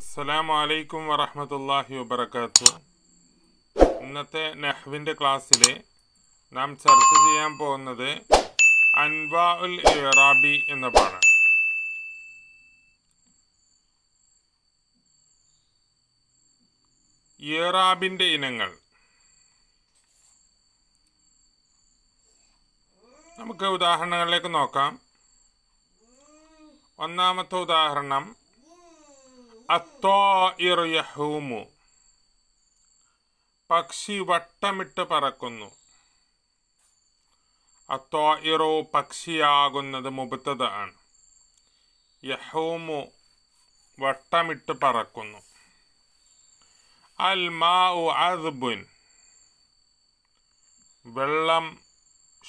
അസ്സലാമു അലൈക്കും വറഹമത്തല്ലാഹി വബർക്കാത്തു ഇന്നത്തെ നെഹ്വിന്റെ ക്ലാസ്സിൽ നാം ചർച്ച ചെയ്യാൻ പോകുന്നത് അൻവാ ഉൽ ഇറാബി എന്ന പാണ് ഇറാബിന്റെ ഇനങ്ങൾ. നമുക്ക് ഉദാഹരണങ്ങളിലേക്ക് നോക്കാം. ഒന്നാമത്തെ ഉദാഹരണം അത്തോഇറു യഹൂമു. പക്ഷി വട്ടമിട്ട് പറക്കുന്നു. അത്തോയിറോ പക്ഷിയാകുന്നത് മുബത്തത് ആണ്. യഹൂമു വട്ടമിട്ട് പറക്കുന്നു. അൽ മാഉ അദ്ബുൻ. വെള്ളം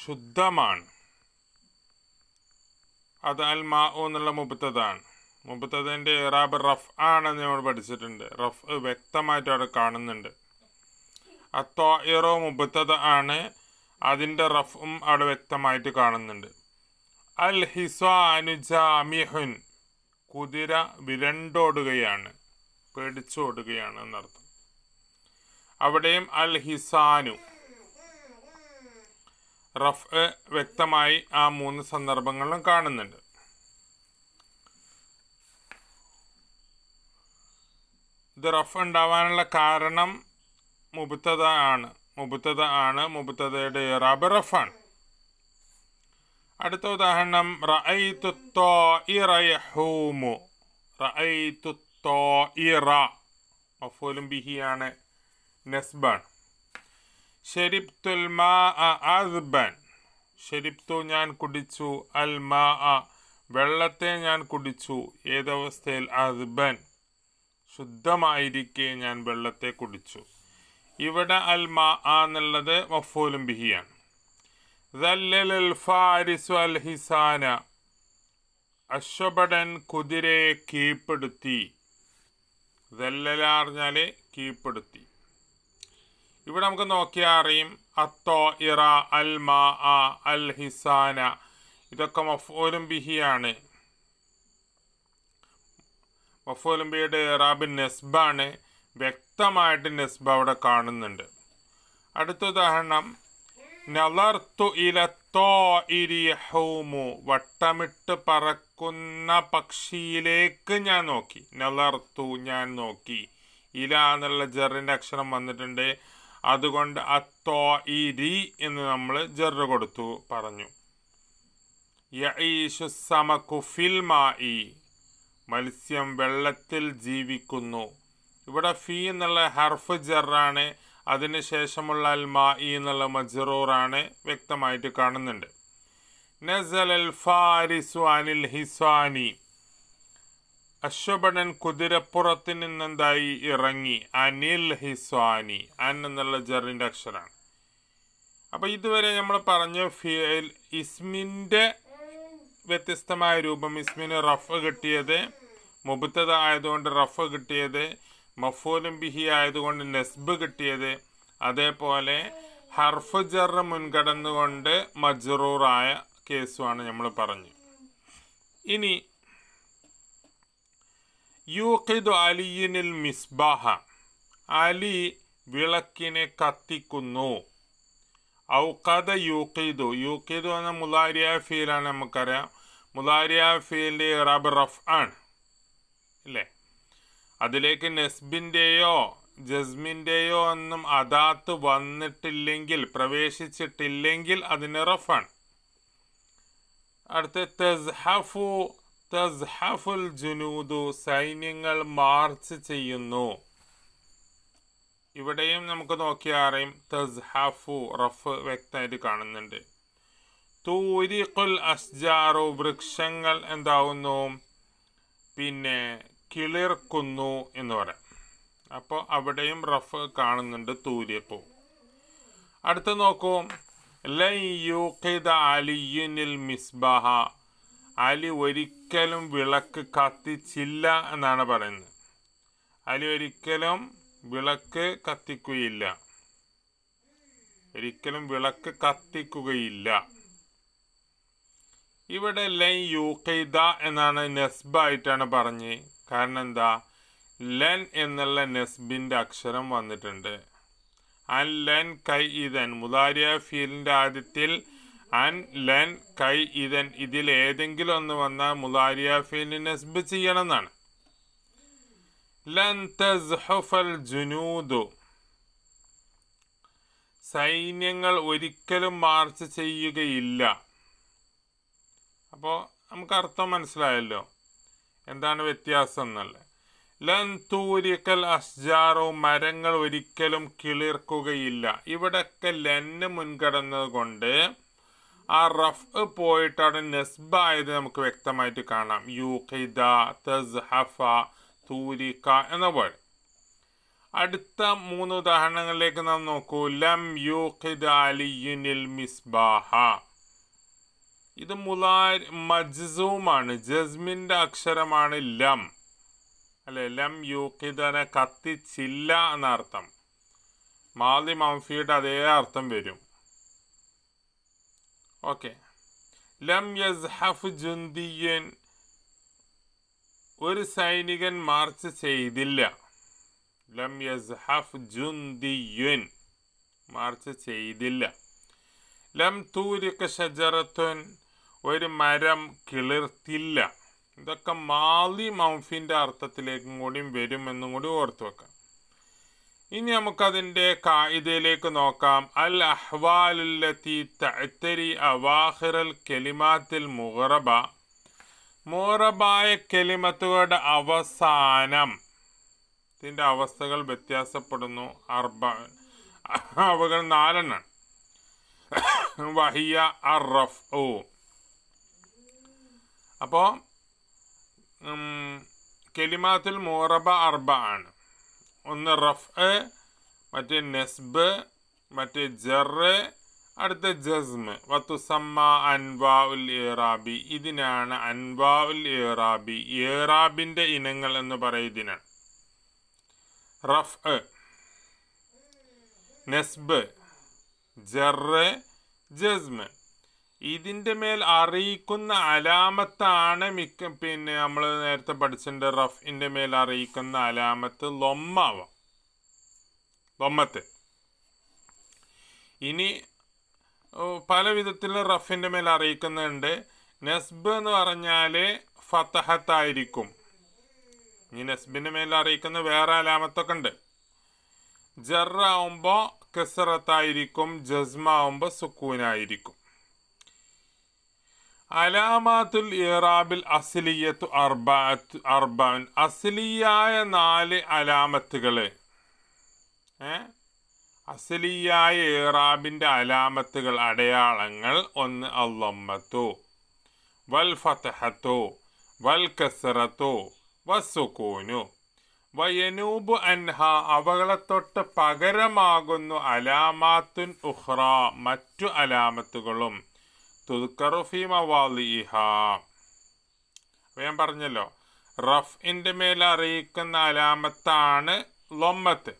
ശുദ്ധമാണ്. അത് അൽ മാഉ എന്നുള്ള മുബത്തതാണ് മുബത്തതിന്റെ ഇറാബ് റഫ് ആണെന്ന് നമ്മൾ പഠിച്ചിട്ടുണ്ട്. റഫ് വ്യക്തമായിട്ട് അവിടെ കാണുന്നുണ്ട്. അത്തോ ഇറോ മുബത്തത് ആണ് അതിന്റെ റഫും അവിടെ വ്യക്തമായിട്ട് കാണുന്നുണ്ട്. അൽ ഹിസ്വാനു ജാമിഹുൻ കുതിര വിരണ്ടോടുകയാണ് പേടിച്ചോടുകയാണ് എന്നർത്ഥം. അവിടെയും അൽ ഹിസാനു റഫ് വ്യക്തമായി ആ മൂന്ന് സന്ദർഭങ്ങളിലും കാണുന്നുണ്ട്. ഇത് റഫ് ഉണ്ടാവാനുള്ള കാരണം മുബത്തത ആണ്. മുബത്തത ആണ് മുബത്തതയുടെ ഇറാബ് റഫാണ് അടുത്ത ഉദാഹരണം റഅയ്തു ബിഹിയാണ് നെസ്ബാണ്. ഷെരിബ്തുൽ മാ ഞാൻ കുടിച്ചു. അൽ മാ വെള്ളത്തെ ഞാൻ കുടിച്ചു. ഏതവസ്ഥയിൽ? അദ്ബൻ ശുദ്ധമായിരിക്കെ ഞാൻ വെള്ളത്തെ കുടിച്ചു. ഇവിടെ അൽ മാ എന്നുള്ളത് മഫൂലും ബിഹിയാണ്. ഹിസാന അശ്വഭടൻ കുതിരയെ കീഴ്പ്പെടുത്തി. അറിഞ്ഞാൽ കീഴ്പ്പെടുത്തി. ഇവിടെ നമുക്ക് നോക്കിയാൽ അറിയും അത്തോ ഇറ അൽ മാ അൽ ഹിസാന. ഇതൊക്കെ മഫൂലും ബിഹിയാണ്. മഫൂലുംബിയുടെ റാബിൻ നെസ്ബാണ് വ്യക്തമായിട്ട് നെസ്ബ അവിടെ കാണുന്നുണ്ട്. അടുത്ത ഉദാഹരണം. നലർത്തു ഇലത്തോഇരിഹൂമു വട്ടമിട്ട് പറക്കുന്ന പക്ഷിയിലേക്ക് ഞാൻ നോക്കി. നലർത്തു ഞാൻ നോക്കി. ഇല എന്നുള്ള ജെറിന്റെ അക്ഷരം വന്നിട്ടുണ്ട്. അതുകൊണ്ട് അത്തോ ഇരി എന്ന് നമ്മൾ ജെറ് കൊടുത്തു പറഞ്ഞു. യഈഷു സമക്കു ഫിൽ മായി മത്സ്യം വെള്ളത്തിൽ ജീവിക്കുന്നു. ഇവിടെ ഫി എന്നുള്ള ഹർഫ് ജറാണ്. അതിന് ശേഷമുള്ള അൽ ഇ എന്നുള്ള മജറൂറാണ് വ്യക്തമായിട്ട് കാണുന്നുണ്ട്. നസൽ അൽ ഫാരിസു അനിൽ ഹിസാനി അശ്വഭടൻ കുതിരപ്പുറത്ത് നിന്നെന്തായി? ഇറങ്ങി. അനിൽ ഹിസ്വാനി. അൻ എന്നുള്ള ജറിന്റെ അക്ഷരാണ്. അപ്പോൾ ഇതുവരെ നമ്മൾ പറഞ്ഞ ഫിയൽ ഇസ്മിന്റെ വ്യത്യസ്തമായ രൂപം ഇസ്മിന് റഫ് കിട്ടിയത് മുബത്തത ആയതുകൊണ്ട് റഫ് കിട്ടിയത് മഫൂലും ബിഹി ആയതുകൊണ്ട് നെസ്ബ് കിട്ടിയത് അതേപോലെ ഹർഫ് ജർ മുൻകടന്നുകൊണ്ട് മജ്റൂറായ കേസുമാണ് നമ്മൾ പറഞ്ഞു ഇനി യൂഖിദു അലിയിനിൽ മിസ്ബാഹ. അലി വിളക്കിനെ കത്തിക്കുന്നു. ഔഖദ യൂഖീദു. യൂഖീദു എന്ന മുലാരിയ ഫീലാണ് നമുക്കറിയാം. മുലാരിയ ഫീലിന്റെ റബ് റഫ് ആണ് അല്ലേ അതിലേക്ക് നെസ്ബിന്റെയോ ജസ്മിന്റെയോ ഒന്നും അദാത്ത് വന്നിട്ടില്ലെങ്കിൽ പ്രവേശിച്ചിട്ടില്ലെങ്കിൽ അതിന് റഫാണ്. അടുത്ത തസ്ഹഫു തസ്ഹഫുൽ ജുനൂദു സൈന്യങ്ങൾ മാർച്ച് ചെയ്യുന്നു. ഇവിടെയും നമുക്ക് നോക്കിയാൽ അറിയും തസ്ഹഫു റഫ് വ്യക്തമായിട്ട് കാണുന്നുണ്ട്. തൂരിഖുൽ അസ്ജാറു വൃക്ഷങ്ങൾ എന്താവുന്നു? പിന്നെ കിളിർക്കുന്നു എന്ന് പറയാം. അപ്പോൾ അവിടെയും റഫ് കാണുന്നുണ്ട് തൂര്യപ്പൂ. അടുത്ത് നോക്കൂ. ലൈ യൂഖിദ അലിയുനിൽ മിസ്ബാഹ. അലി ഒരിക്കലും വിളക്ക് കത്തിച്ചില്ല എന്നാണ് പറയുന്നത്. അലി ഒരിക്കലും വിളക്ക് കത്തിക്കുകയില്ല. ഒരിക്കലും വിളക്ക് കത്തിക്കുകയില്ല. ഇവിടെ ലൈ യൂഖൈദ എന്നാണ് നെസ്ബായിട്ടാണ് പറഞ്ഞ് കാരണം എന്താ ലൻ എന്നുള്ള നെസ്ബിന്റെ അക്ഷരം വന്നിട്ടുണ്ട്. അൻ ലൻ കൈ ഇതൻ. മുതാരിയ ഫീലിന്റെ ആദ്യത്തിൽ അൻ ലൻ കൈ ഇതൻ. ഇതിൽ ഏതെങ്കിലും ഒന്ന് വന്നാൽ മുതാരിയ ഫീലിന് നെസ്ബ് ചെയ്യണം എന്നാണ് ലൻ തസ്ഹുഫൽ ജുനൂദു. സൈന്യങ്ങൾ ഒരിക്കലും മാർച്ച് ചെയ്യുകയില്ല. അപ്പോൾ നമുക്ക് അർത്ഥം മനസ്സിലായല്ലോ. എന്താണ് വ്യത്യാസം എന്നുള്ളത് ലൻ തൂരിക്കൽ അസ്ജാറോ മരങ്ങൾ ഒരിക്കലും കിളിർക്കുകയില്ല. ഇവിടൊക്കെ ലെന്ന് മുൻകടന്നത് കൊണ്ട് ആ റഫ് പോയിട്ട് അവിടെ നെസ്ബായത് നമുക്ക് വ്യക്തമായിട്ട് കാണാം. യു ഖിദ തസ് ഹഫ തൂരിക്ക എന്ന പോലെ അടുത്ത മൂന്ന് ഉദാഹരണങ്ങളിലേക്ക് നാം നോക്കൂ. ലം യു ഖിദ അലിയുനിൽ മിസ്ബാഹ. ഇത് മുലാ മജ്സൂമാണ് ജസ്മിന്റെ അക്ഷരമാണ് ലം. അല്ലെ ലം യൂഖിദനെ കത്തിച്ചില്ല എന്നർത്ഥം. മാലി മംഫിയുടെ അതേ അർത്ഥം വരും. ഓക്കെ. ലം യസ്ഹഫ് ജുന്തിയൻ ഒരു സൈനികൻ മാർച്ച് ചെയ്തില്ല. ലം യസ്ഹഫ് ജുന്തിയുൻ മാർച്ച് ചെയ്തില്ല. ലം തൂരിക്ക ഷജറത്തുൻ ഒരു മരം കിളിർത്തില്ല. ഇതൊക്കെ മാലി മൗഫിന്റെ അർത്ഥത്തിലേക്കും കൂടിയും വരുമെന്നും കൂടി ഓർത്തു വെക്കാം. ഇനി നമുക്കതിന്റെ കായികയിലേക്ക് നോക്കാം. അൽ അഹ്വാലുല്ലത്തി തഅത്തരി അവാഹിറൽ കെലിമാത്തിൽ മുഹറബ മുഹറബായ കെലിമത്തുകളുടെ അവസാനം ഇതിന്റെ അവസ്ഥകൾ വ്യത്യാസപ്പെടുന്നു. അർബ അവകൾ നാലെണ്ണം. വഹിയ അറഫ് ഓ അപ്പോൾ കെലിമാത്തിൽ മോറബ അർബ ആണ്. ഒന്ന് റഫ് മറ്റേ നെസ്ബ് മറ്റേ ജറ് അടുത്ത ജസ്മ്. വത്തുസമ്മ അൻവാ ഉൽ ഏറാബി ഇതിനാണ് അൻവാ ഉൽ ഏറാബി ഏറാബിന്റെ ഇനങ്ങൾ എന്ന് പറയുന്നതിനാണ്. റഫ് നെസ്ബ് ജറ് ജസ്മ്. ഇതിന്റെ മേൽ അറിയിക്കുന്ന അലാമത്താണ് മിക്ക പിന്നെ നമ്മൾ നേരത്തെ പഠിച്ചിട്ടുണ്ട് റഫിന്റെ മേൽ അറിയിക്കുന്ന അലാമത്ത് ലൊമ്മാവാം. ലൊമ്മത്ത്. ഇനി പല വിധത്തിൽ റഫിന്റെ മേൽ അറിയിക്കുന്നുണ്ട്. നസ്ബ് എന്ന് പറഞ്ഞാൽ ഫത്തഹത്തായിരിക്കും ഇനി നെസ്ബിന്റെ മേൽ അറിയിക്കുന്ന വേറെ അലാമത്തൊക്കെ ഉണ്ട്. ജറാവുമ്പോൾ കെസറത്തായിരിക്കും ജസ്മാവുമ്പോൾ സുക്കൂനായിരിക്കും. അലാമാത്തുൽ ഇറാബിൽ അസ്ലിയത്തു അർബാത്ത് അർബാൻ അസ്ലിയായ നാല് അലാമത്തുകൾ. ഏ? അസ്ലിയായ ഇറാബിന്റെ അലാമത്തുകൾ അടയാളങ്ങൾ ഒന്ന് അല്ലമ്മത്തു. വൽ ഫതഹത്തു വൽ കസറത്തു വസുക്കൂനു വയനൂബ് അൻഹ അവകളെ തൊട്ട് പകരമാകുന്നു അലാമാത്തുൻ ഉഹ്റ മറ്റു അലാമത്തുകളും. തുൽക്കറുഫി മവാലിഹ അപ്പോൾ ഞാൻ പറഞ്ഞല്ലോ റഫിന്റെ മേൽ അറിയിക്കുന്ന അലാമത്താണ് ലൊമ്മത്ത്.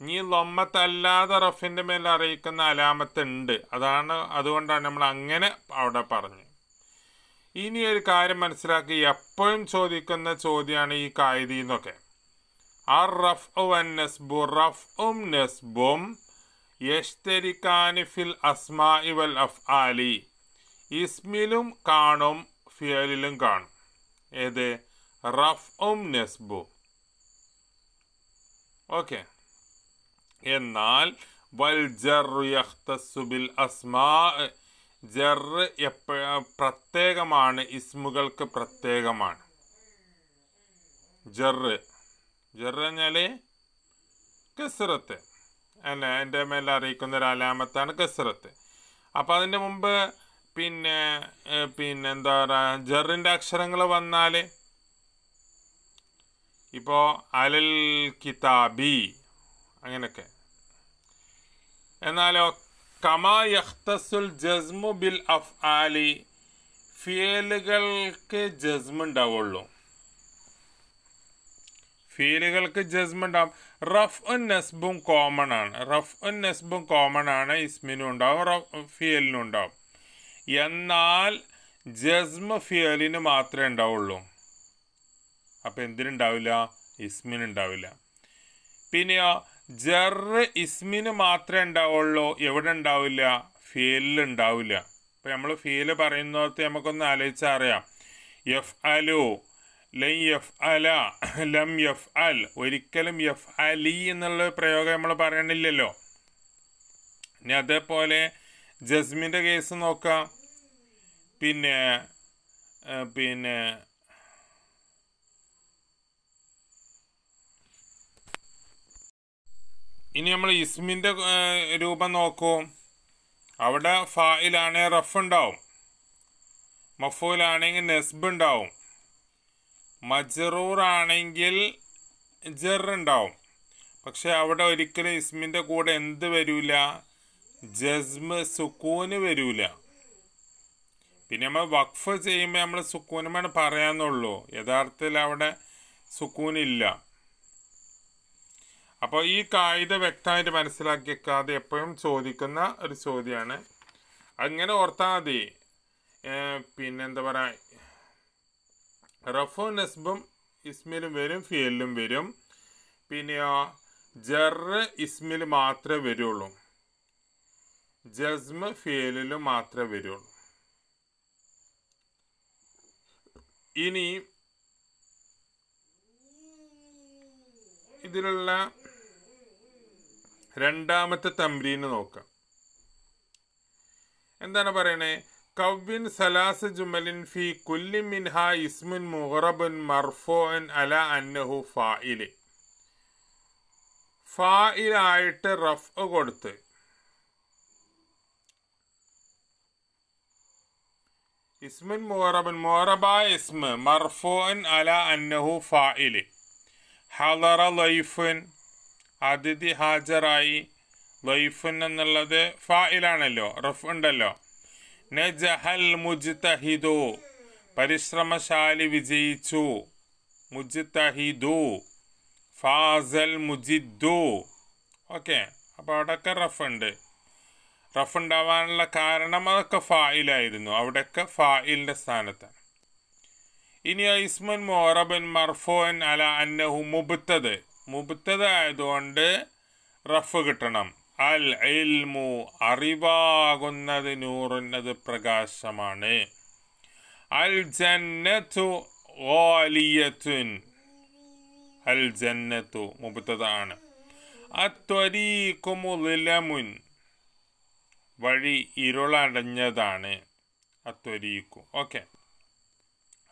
ഈ ലൊമ്മത്ത് അല്ലാതെ റഫിന്റെ മേൽ അറിയിക്കുന്ന അലാമത്ത് ഉണ്ട് അതാണ് അതുകൊണ്ടാണ് നമ്മൾ അങ്ങനെ അവിടെ പറഞ്ഞു ഇനി ഒരു കാര്യം മനസ്സിലാക്കി എപ്പോഴും ചോദിക്കുന്ന ചോദ്യമാണ് ഈ കായതി എന്നൊക്കെ അർ റഫ് നെസ്ബു റഫ് നെസ്ബും യഷ്തരിക്കാനി ഫിൽ അസ്മാ ഇവൽ അഫ് ആലി ഇസ്മിലും കാണും ഫിയലിലും കാണും. ഏത്? റഫും നെസ്ബു. ഓക്കെ. എന്നാൽ വൽ ജറു യഖ്തസ്സു ബിൽ അസ്മാ ജറ് എപ്പ പ്രത്യേകമാണ് ഇസ്മുകൾക്ക് പ്രത്യേകമാണ്. ജറ് ജറ് എന്നാൽ കസറത്ത്. അല്ല എന്റെ മേലെ അറിയിക്കുന്ന ഒരു അലാമത്താണ് കസറത്ത്. അപ്പം അതിന്റെ മുമ്പ് പിന്നെ പിന്നെ എന്താ പറയുക ജറിന്റെ അക്ഷരങ്ങൾ വന്നാൽ ഇപ്പോൾ അലൽ കിതാബി അങ്ങനെയൊക്കെ. എന്നാലോ കമാ യഖ്തസുൽ ജസ്മു ബിൽ അഫ് ആലി ഫിയലുകൾക്ക് ജസ്മുണ്ടാവുള്ളൂ. ഫീലുകൾക്ക് ജസ്മ റഫ് ഉൻ നെസ്ബും കോമൺ ആണ് റഫ് ഉൻ നെസ്ബും കോമൺ ആണ് ഇസ്മിനും ഉണ്ടാവും റഫ് ഫിയലിനും ഉണ്ടാവും എന്നാൽ ജസ്മ ഫിയലിന് മാത്രമേ ഉണ്ടാവുള്ളൂ. അപ്പം എന്തിനുണ്ടാവില്ല? ഇസ്മിന് ഉണ്ടാവില്ല പിന്നെയോ ജറ് ഇസ്മിന് മാത്രമേ ഉണ്ടാവുള്ളൂ. എവിടെ ഉണ്ടാവില്ല? ഫീലിൽ ഉണ്ടാവില്ല. ഇപ്പം നമ്മൾ ഫിയൽ പറയുന്നത് നമുക്കൊന്ന് ആലോചിച്ചറിയാം എഫ് അലു ലം എഫ് അല ലം എഫ് അൽ ഒരിക്കലും എഫ് അലി എന്നുള്ള പ്രയോഗം നമ്മൾ പറയണില്ലല്ലോ. ഇനി അതേപോലെ ജസ്മിന്റെ കേസ് നോക്കാം. പിന്നെ പിന്നെ ഇനി നമ്മൾ ഇസ്മിന്റെ രൂപം നോക്കൂ. അവിടെ ഫായിലാണെങ്കിൽ റഫ് ഉണ്ടാവും. മഫൂലാണെങ്കിൽ നെസ്ബ് ഉണ്ടാവും. മജറൂർ ആണെങ്കിൽ ജർ ഉണ്ടാവും. പക്ഷെ അവിടെ ഒരിക്കലും ഇസ്മിന്റെ കൂടെ എന്ത് വരൂല? ജസ്മ സുക്കൂന് വരൂല. പിന്നെ നമ്മൾ വഖഫ് ചെയ്യുമ്പോൾ നമ്മൾ സുക്കൂനുമാണ് പറയാന്നുള്ളൂ. യഥാർത്ഥത്തിൽ അവിടെ സുക്കൂനില്ല. അപ്പോൾ ഈ കായിക വ്യക്തമായിട്ട് മനസ്സിലാക്കി വെക്കാതെ എപ്പോഴും ചോദിക്കുന്ന ഒരു ചോദ്യമാണ് അങ്ങനെ ഓർത്താൽ മതി. പിന്നെന്താ പറയുക റഫു നസ്ബും ഇസ്മിലും വരും ഫിയലിലും വരും. പിന്നെ ജറ് ഇസ്മിൽ മാത്രമേ വരുള്ളൂ. ജസ്മ ഫിയലിലും മാത്രമേ വരുള്ളൂ. ഇനി ഇതിലുള്ള രണ്ടാമത്തെ തമ്രീന് നോക്കാം. എന്താണ് പറയണേ? കവ്വിൻ സലാസ് ജുമലിൻ ഫി കുല്ലി മിൻഹ ഇസ്മുൻ മുഹറബുൻ മർഫോൻ അല അന്നഹു ഫായിൽ ഫായിലായിട്ട് റഫ് കൊടുത്ത് ഇസ്മുൻ മുഹറബൻ മുഹറബായ ഇസ്മ മർഫോൻ അല അന്നഹു ഫായിൽ ഹലറ ലൈഫുൻ അതിഥി ഹാജറായി ലൈഫുൻ എന്നുള്ളത് ഫായിലാണല്ലോ റഫ് ഉണ്ടല്ലോ നജഹൽ മുജ്തഹിദു പരിശ്രമശാലി വിജയിച്ചു. മുജ്തഹിദു ഫാസൽ മുജിദ്ദു. ഓക്കെ അപ്പോൾ അവിടെയൊക്കെ റഫ് ഉണ്ട് റഫ് ഉണ്ടാവാനുള്ള കാരണം അതൊക്കെ ഫായിലായിരുന്നു. അവിടെയൊക്കെ ഫായിലിന്റെ സ്ഥാനത്താണ്. ഇനി ഇസ്മുൻ മോറബൻ മർഫോൻ അല അന്നഹു മുബത്തത് മുബത്തത് ആയതുകൊണ്ട് റഫ് കിട്ടണം. അൽ ഇൽമു അറിവാകുന്നത് നൂറുന്നത് പ്രകാശമാണ്. അൽ ജന്നത്തു ഓലിയു അൽ ജന്നത്തു മുബത്തതാണ് അത്വരീക്കുമുലമുൻ വഴി ഇരുളടഞ്ഞതാണ് അത്വരീക്കു. ഓക്കെ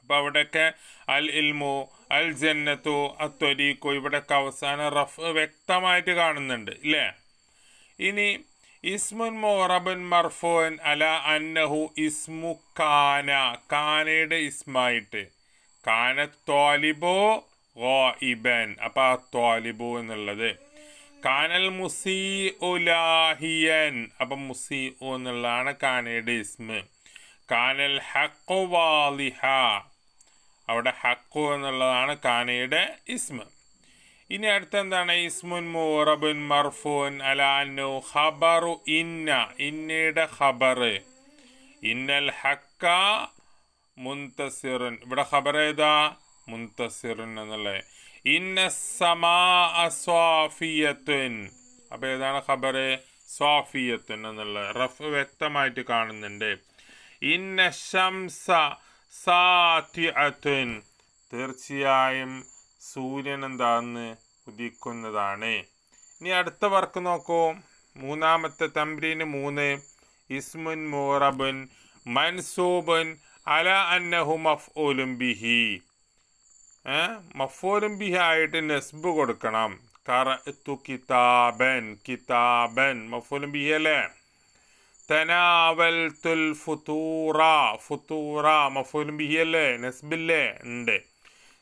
അപ്പോൾ അവിടെയൊക്കെ അൽ ഇൽമു അൽ ജന്നത്തു അത്വരീക്കു. ഇവിടെയൊക്കെ അവസാനം റഫ് വ്യക്തമായിട്ട് കാണുന്നുണ്ട് ഇല്ലേ? ഇനി ഇസ്മുൻ മോറബൻ മർഫോൻ അല അന്നഹു ഇസ്മു കാന കാനയുടെ ഇസ്മായിട്ട്. കാന തോലിബോ ഗോ ഇബൻ അപ്പം ആ തോലിബു എന്നുള്ളത്. കാനൽ മുസി ഉലാഹിയൻ അപ്പം മുസി എന്നുള്ളതാണ് കാനയുടെ ഇസ്മ കാനൽ ഹക്കു വാലിഹ. അവിടെ ഹക്കു എന്നുള്ളതാണ് കാനയുടെ ഇസ്മ. ഇനി അടുത്ത എന്താണ് ഇസ്മുൻ മൂറബുൻ മർഫൂൻ അലാനു ഖബറു ഇന്ന. ഇന്നയുടെ ഖബർ ഇന്നൽ ഹക്ക മുന്തസിറുൻ ഇവിടെ ഖബർ ഏതാ മുന്തസിറുൻ എന്നുള്ളത്. ഇന്ന സമാ സ്വാഫിയത്തുൻ. അപ്പോൾ ഏതാണ് ഖബറ്? സ്വാഫിയത്തുൻ എന്നുള്ളത് റഫ് വ്യക്തമായിട്ട് കാണുന്നുണ്ട്. ഇന്ന ശംസ സാറ്റിഅത്തുൻ തീർച്ചയായും സൂര്യൻ എന്താന്ന് ഉദിക്കുന്നതാണ്. ഇനി അടുത്ത വർക്ക് നോക്കൂ. മൂന്നാമത്തെ തമ്പ്രീന് മൂന്ന്. ഇസ്മുൻ മൂറബുൻ മൻസൂബുൻ അല അന്നഹു മഫ്ഊലും ബിഹി. മഫൂലും ബിഹ ആയിട്ട് നെസ്ബ് കൊടുക്കണം. കറത്തു കിതാബൻ കിതാബൻ. മഫൂലും ബിഹ അല്ലേ? തനാവൽത്തുൽ ഫുത്തൂറ ഫുത്തൂറ മഫൂലും ബിഹ അല്ലേ? നെസ്ബില്ലേ? ഉണ്ട്.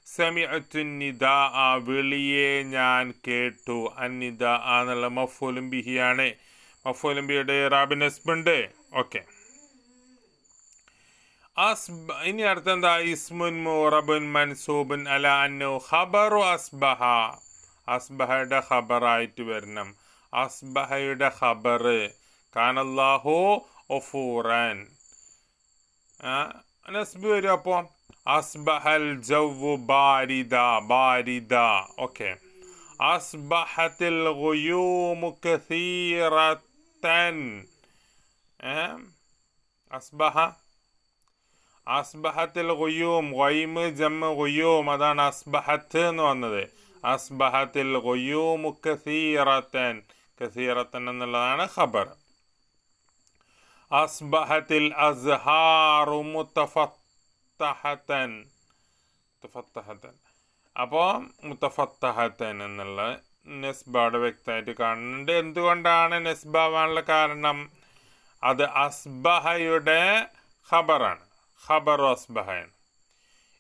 സമിഅത്തുന്നിദ ആ വിളിയെ ഞാൻ കേട്ടു. അന്നിദ എന്നുള്ള മഫൂലും ബിഹിയാണ്. മഫൂലും ബിയുടെ റാബിൻ നെസ്ബുണ്ട്. ഓക്കെ. അസ്ബ ഇനി അടുത്ത എന്താ ഇസ്മുൻ മുറബുൻ മൻസൂബുൻ അല അന്നു ഖബറു അസ്ബഹ അസ്ബഹയുടെ ഖബറായിട്ട് വരണം അസ്ബഹയുടെ ഖബർ കാനല്ലാഹു ഒഫൂറൻ നസ്ബ് വരും അപ്പോൾ അസ്ബഹൽ ജവ്വു ബാരിദ ബാരിദ ഓക്കെ അസ്ബഹത്തിൽ ഗുയൂമു കസീറത്തൻ ഏ? അസ്ബഹ അസ്ബഹത്തിൽ കൊയ്യൂം വൈമ് ജമ്മ് കൊയ്യൂം അതാണ് അസ്ബഹത്ത് എന്ന് വന്നത്. അസ്ബഹത്തിൽ കൊയ്യൂമു കസീറത്തൻ. കസീറത്തൻ എന്നുള്ളതാണ് ഖബർ. അസ്ബഹത്തിൽ അസ്ഹാറു മുത്തഫത്തഹത്തൻ. മുത്തഫത്തഹത്തൻ. അപ്പോൾ മുത്തഫത്തഹത്തൻ എന്നുള്ള നെസ്ബയുടെ വ്യക്തമായിട്ട് കാണുന്നുണ്ട്. എന്തുകൊണ്ടാണ് നെസ്ബാവാനുള്ള കാരണം? അത് അസ്ബഹയുടെ ഖബറാണ്. ഖബറു അസ്ബഹയാണ്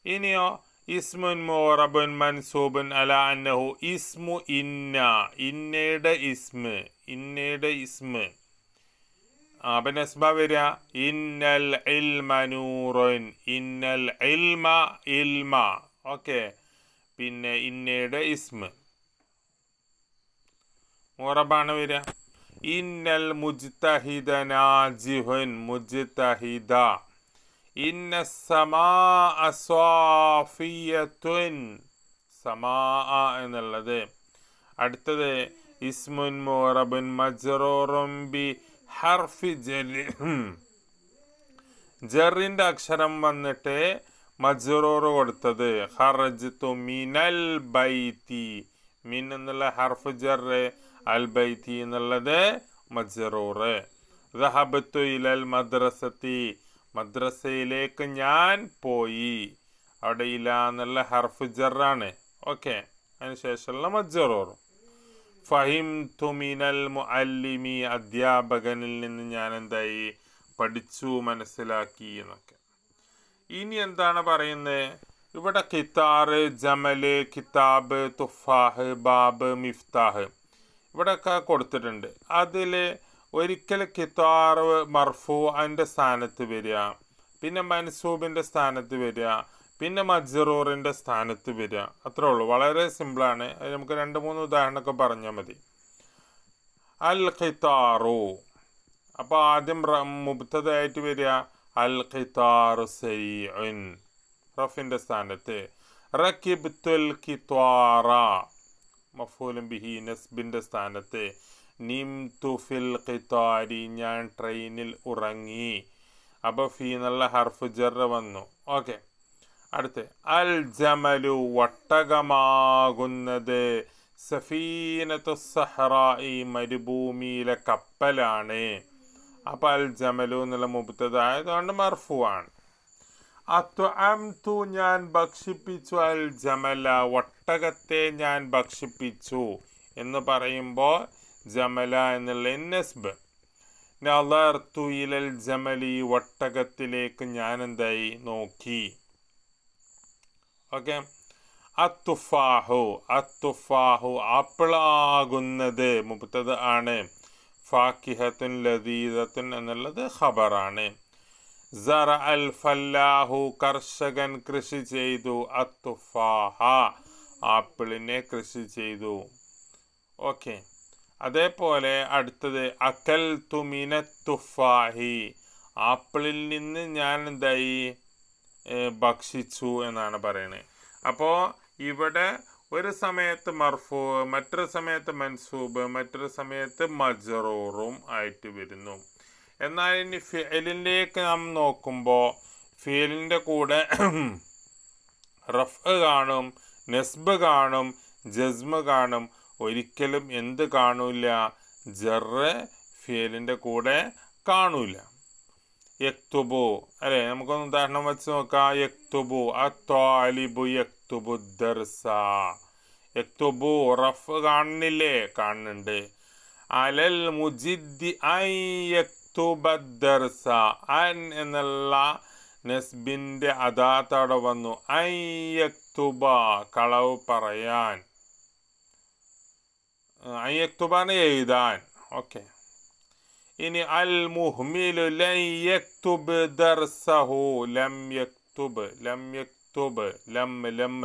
ഇനിയോ ഇസ്മുൻ മോറബുൻ മൻസൂബുൻ അല അന്നഹു ഇസ്മു ഇന്ന ഇന്നയുടെ ഇസ്മ് ഇന്നയുടെ ഇസ്മ് ആ, അപ്പൊ നെസ്ബ വരിക ഇന്നൽ ഇൽമ നൂറുൻ ഇന്നൽ ഇൽമ ഇൽമ ഓക്കെ പിന്നെ ഇന്നയുടെ ഇസ്മ് മുറബാണ് വരിക ഇന്നൽ മുജ്തഹിദ നാജിഹുൻ മുജ്തഹിദ ഇന്ന സമാ അസ്വാഫിയത്വൻ സമാ എന്നുള്ളത്. അടുത്തത് ഇസ്മുൻ മോറബുൻ മജറോറും ബി ഹർഫി ജലി ജറിന്റെ അക്ഷരം വന്നിട്ട് മജ്റൂർ കൊടുത്തത്. ഹർജ് തു മിനൽ ബൈത്തി. മിൻ എന്നുള്ള ഹർഫ് ജർ അൽ ബൈത്തി എന്നുള്ളത് മജറോറ്. ദഹബത്തു ഇലൽ മദ്രസത്തി. മദ്രസയിലേക്ക് ഞാൻ പോയി. അവിടെ ഇല എന്നുള്ള ഹർഫ് ജറാണ്. ഓക്കെ. അതിനുശേഷമുള്ള മജ്ജറോറും ഫഹിം തുമിനൽ മുഅല്ലിമി അധ്യാപകനിൽ നിന്ന് ഞാൻ എന്തായി? പഠിച്ചു മനസ്സിലാക്കി എന്നൊക്കെ. ഇനി എന്താണ് പറയുന്നത് ഇവിടെ കിത്താറ് ജമൽ കിതാബ് തുഫാഹ് ബാബ് മിഫ്താഹ് ഇവിടെയൊക്കെ കൊടുത്തിട്ടുണ്ട്. അതിൽ ഒരിക്കൽ കിത്താറ് മർഫു അതിന്റെ സ്ഥാനത്ത് വരിക പിന്നെ മൻസൂബിന്റെ സ്ഥാനത്ത് വരിക പിന്നെ മജ്റൂറിന്റെ സ്ഥാനത്ത് വരിക. അത്രേ ഉള്ളൂ. വളരെ സിമ്പിളാണ്. അത് നമുക്ക് രണ്ട് മൂന്ന് ഉദാഹരണമൊക്കെ പറഞ്ഞാൽ മതി. അൽ ഖിത്താറു. അപ്പോൾ ആദ്യം മുബ്തതായിട്ട് വരിക. അൽ ഖിത്താറു സൈൻ റഫിന്റെ സ്ഥാനത്ത്. റക്കിബ്തുൽ കിത്വാറ. മഫൂലും ബിഹി നസ്ബിന്റെ സ്ഥാനത്ത്. നിംതു ഫിൽ ഖിത്താരി ഞാൻ ട്രെയിനിൽ ഉറങ്ങി. അപ്പോൾ ഫീ എന്നുള്ള ഹർഫ് ജർ വന്നു. ഓക്കെ. അടുത്ത്. അൽ ജമലു ഒട്ടകമാകുന്നത് സഫീനത്തു സഹറായി മരുഭൂമിയിലെ കപ്പലാണ്. അപ്പൊ അൽ ജമലു എന്നുള്ള മുബത്തതായതുകൊണ്ട് മർഫു ആണ്. അംതു ഞാൻ ഭക്ഷിപ്പിച്ചു അൽ ജമല ഒട്ടകത്തെ ഞാൻ ഭക്ഷിപ്പിച്ചു എന്ന് പറയുമ്പോൾ ജമല എന്നുള്ള നസ്ബ് നളർത്തു ഇലൽ ജമലി ഒട്ടകത്തിലേക്ക് ഞാൻ എന്തായി നോക്കി. ഓക്കെ. അത്തുഫാഹു അത്തുഫാഹു ആപ്പിളാകുന്നത് മുപ്പത്തത് ആണ്. ഫാക്കിഹത്തുൻ ലതീദത്തുൻ എന്നുള്ളത് ഖബറാണ്. സറ അൽ ഫല്ലാഹു കർഷകൻ കൃഷി ചെയ്തു. അത്തുഫാഹ ആപ്പിളിനെ കൃഷി ചെയ്തു. ഓക്കെ. അതേപോലെ അടുത്തത് അക്കൽ തുമിന തുഫാഹി. ആപ്പിളിൽ നിന്ന് ഞാൻ എന്തായി? ഭക്ഷിച്ചു എന്നാണ് പറയുന്നത് അപ്പോൾ ഇവിടെ ഒരു സമയത്ത് മർഫൂ മറ്റൊരു സമയത്ത് മൻസൂബ് മറ്റൊരു സമയത്ത് മജറൂറും ആയിട്ട് വരുന്നു. എന്നാൽ ഇനി ഫിയലിലേക്ക് നാം നോക്കുമ്പോൾ ഫിയലിന്റെ കൂടെ റഫ് കാണും നെസ്ബ് കാണും ജസ്മ് കാണും ഒരിക്കലും എന്ത് കാണൂല. ജറ് ഫിയലിന്റെ കൂടെ കാണൂല. യക്തുബു അല്ലെ? നമുക്കൊന്ന് ഉദാഹരണം വെച്ച് നോക്കാം. യക്തുബു അലിബു യക്തുബു ദർസ. യക്തുബു റഫ് കാണുന്നില്ലേ? കാണുന്നുണ്ട്. അലൽ മുജിദ്ദി ഐ യക്തുബ ദർസ. അൻ എന്നുള്ള നസ്ബിന്റെ അദാത്തവിടെ വന്നു. ഐ യക്തുബ കളവ് പറയാൻ. ഐ യക്തുബാണ് എഴുതാൻ ഓക്കെ ഇനി അൽ മുഹ്മിലു ലൻ യക്തുബ് ദർസഹു ലം യക്തുബ് ലം യക്തുബ് ലം ലം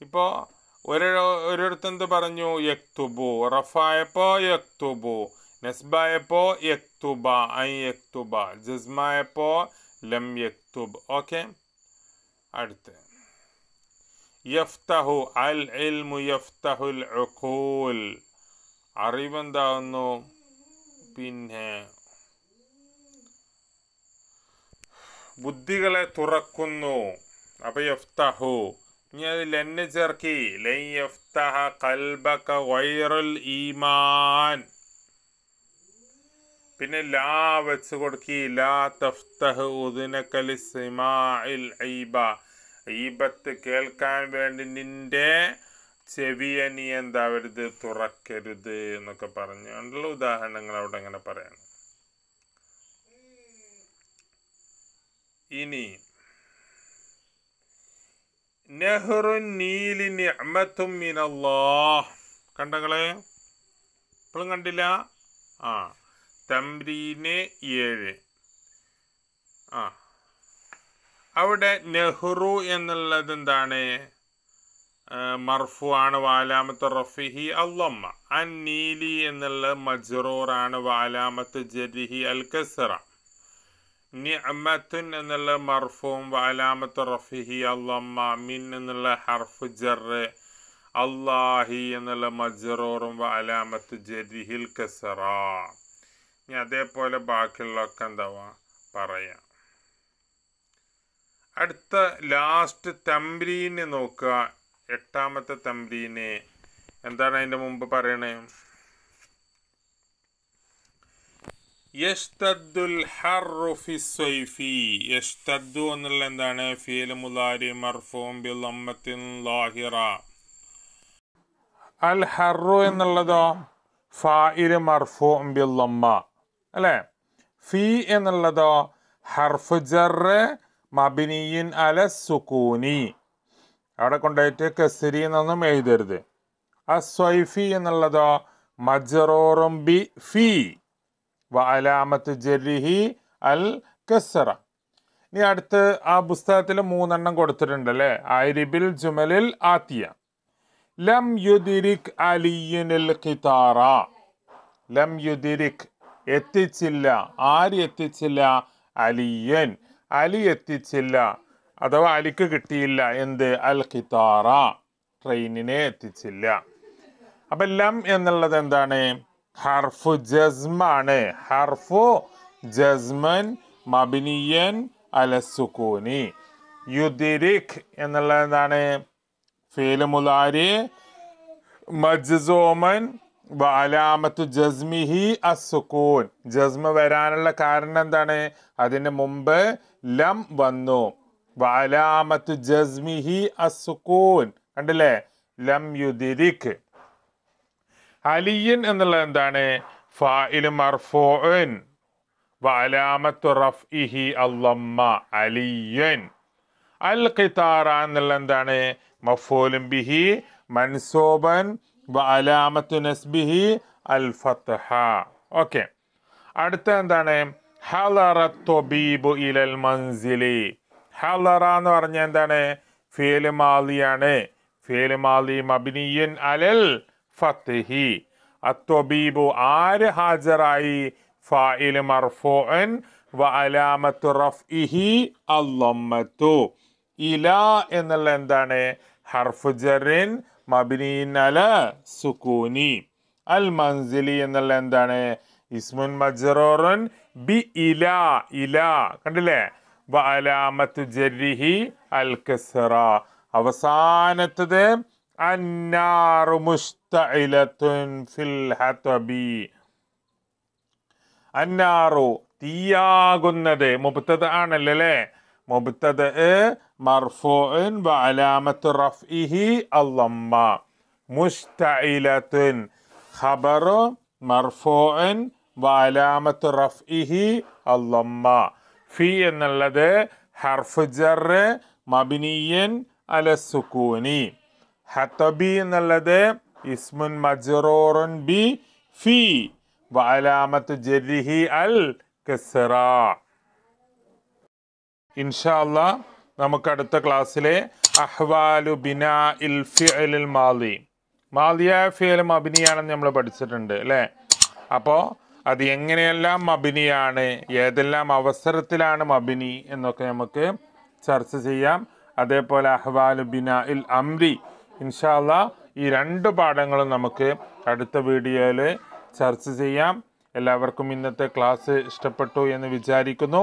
ഇപ്പോ ഒരു ഒരിടത്തെന്ത് പറഞ്ഞു യക്തുബു റഫായപ്പോ യക്തുബു നസ്ബായപ്പോ യക്തുബ ഐ യക്തുബ. ജസ്മായപ്പോ ലം യക്തുബ് ഓക്കെ. അടുത്ത്. യഫ്തഹു അൽ ഇൽമു യഫ്തഹുൽ ഉഖൂൽ. അറിവെന്താകുന്നു പിന്നെ ബുദ്ധികളെ തുറക്കുന്നു. അപ്പൊ യഫ്തഹു. ഇനി അത് ലെന്നെ ചേർക്കി. ലൈ കൽബക വൈറൽ ഈമാൻ. പിന്നെ ലാ വെച്ച് കൊടുക്കി. ലാ തഫ്തഹ് ഉദിനക്കലി സിമാഇൽ ഐബ. ഈബത്ത് കേൾക്കാൻ വേണ്ടി നിന്റെ ചെവിയെ നീ എന്താവരുത് തുറക്കരുത് എന്നൊക്കെ പറഞ്ഞു. പറഞ്ഞുകൊണ്ടുള്ള ഉദാഹരണങ്ങൾ അവിടെ അങ്ങനെ പറയണം. ഇനി നെഹ്റു നീലി നിഅമത്തും മിനല്ലാഹ്. കണ്ടങ്ങളെ? ഇപ്പോഴും കണ്ടില്ല? ആ തംരീന് ഏഴ്. ആ അവിടെ നെഹ്റു എന്നുള്ളത് എന്താണ്? മർഫു ആണ് വാലാമത്ത് റഫിഹി അല്ലമ്മ അൻ നീലി എന്നുള്ള മജ്റൂർ ആണ് വാലാമത്ത് ജരിഹി അൽ കസറ നിഅമത്തുൻ എന്നുള്ള മർഫും വാലാമത്ത് റഫിഹി അല്ലമ്മ മിൻ എന്നുള്ള ഹർഫ് ജറ് അള്ളാഹി എന്നുള്ള മജ്റൂറും വാലാമത്ത് ജരിഹിൽ കസറ ഇനി അതേപോലെ ബാക്കിയുള്ളതൊക്കെ എന്താവാ? പറയാം. അടുത്ത ലാസ്റ്റ് തമ്പ്രീനെ നോക്കുക. എട്ടാമത്തെ തമ്പ്രീനെ. എന്താണ് അതിന്റെ മുമ്പ് പറയണേ? യഷ്തദ്ദുൽ ഹർറു എന്നുള്ള എന്താണ്? ഫീൽ മുലാരി മർഫൂം ബിൽ ലാഹിറ. അൽ ഹർറു എന്നുള്ളതോ? മർഫൂം ബിൽ അല്ലേ? ഫി എന്നുള്ളതോ? ഹർഫ് ജറ് മബിനിയിൻ അല സുക്കൂനി അവിടെ കൊണ്ടുപോയിട്ട് കസരി എന്നൊന്നും എഴുതരുത്. അസ്വൈഫി എന്നുള്ളതോ മജറോറും ബി ഫി വലാമത്ത് ജരിഹി അൽ കസറ. ഇനി അടുത്ത് ആ പുസ്തകത്തിൽ മൂന്നെണ്ണം കൊടുത്തിട്ടുണ്ട് അല്ലേ? ആയിരിബിൽ ജുമലിൽ ആത്തിയ. ലം യുദിരിക് അലിയുനിൽ ഖിതാറ. ലം യുദിരിക് എത്തിച്ചില്ല. ആര് എത്തിച്ചില്ല? അലിയൻ. അലി എത്തിച്ചില്ല അഥവാ അലിക്ക് കിട്ടിയില്ല എന്ത്? അൽ ഖിതാറ ട്രെയിനിനെ എത്തിച്ചില്ല. അപ്പൊ ലം എന്നുള്ളത് എന്താണ്? ഹർഫു ജസ്മാണ് ഹർഫു ജസ്മൻ മബിനിയൻ അലസുക്കൂനി യുദിരിഖ് എന്നുള്ളത് എന്താണ്? ഫേലുമുലാരി മജ്സോമൻ അലാമത്തു ജസ്മിഹി അസുക്കൂൻ ജസ്മ വരാനുള്ള കാരണം എന്താണ്? അതിന് മുമ്പ് ലം വന്നു. വലാമത്തു ജസ്മിഹി അസുക്കൂൻ കണ്ടില്ലേ? ലം യുദിരിക്. അലിയൻ എന്നുള്ളത് എന്താണ്? ഫാഇൽ മർഫൂൻ വലാമത്തു റഫ്ഇഹി അല്ലമ്മ. അലിയൻ അൽ ഖിതാറ എന്നുള്ള എന്താണ്? മഫോലും ബിഹി. മൻസൂബൻ. ഓക്കെ. അടുത്ത എന്താണ്? മൻസിലി. ഹലറ എന്ന് പറഞ്ഞ എന്താണ്? ഫേൽ മാലിയാണ്. ഫേൽ മാലി മബിനിയൻ അലൽ ഫത്തഹി അത്തൊബീബു ആര് ഹാജറായി എന്നുള്ള എന്താണ്? ഹർഫ് ജറിൻ മബിനീൻ അല സുക്കൂനി അൽ മൻസിലി എന്നുള്ള എന്താണ്? ഇസ്മുൻ മജറോറൻ ബി ഇല ഇല കണ്ടില്ലേ? അലാമത്ത് ജരിഹി അൽ കസറ അവസാനത്തത് അന്നാറു ഫിൽ ഹതബി അന്നാറു തീയാകുന്നത്. മുബത്തത് ആണല്ലേ മുബത്തത് മർഫൂൻ വഅലാമത്തു റഫ്ഇഹി അല്ലമ്മ മുസ്തഇലത്തുൻ ഖബറു മർഫൂൻ വഅലാമത്തു റഫ്ഇഹി അല്ലമ്മ ഫി എന്നുള്ളത് ഹർഫ് ജറ് മബിനിയൻ അല സുക്കൂനി ഹത്തബി എന്നുള്ളത് ഇസ്മുൻ മജ്റൂറുൻ ബി ഫി വഅലാമത്ത് ജരിഹി അൽ കസ്റ ഇൻഷാല്ല നമുക്ക് അടുത്ത ക്ലാസ്സിലെ അഹ്വാലു ബിനാ ഇൽ ഫിഅലിൽ മാലി മാലിയായ ഫിയലും മബിനിയാണെന്ന് നമ്മൾ പഠിച്ചിട്ടുണ്ട് അല്ലേ? അപ്പോൾ അത് എങ്ങനെയെല്ലാം മബിനിയാണ് ഏതെല്ലാം അവസരത്തിലാണ് മബിനി എന്നൊക്കെ നമുക്ക് ചർച്ച ചെയ്യാം. അതേപോലെ അഹ്വാലു ബിന ഇൽ അംരി. ഇൻഷാല്ല ഈ രണ്ട് പാഠങ്ങളും നമുക്ക് അടുത്ത വീഡിയോയിൽ ചർച്ച ചെയ്യാം. എല്ലാവർക്കും ഇന്നത്തെ ക്ലാസ് ഇഷ്ടപ്പെട്ടു എന്ന് വിചാരിക്കുന്നു.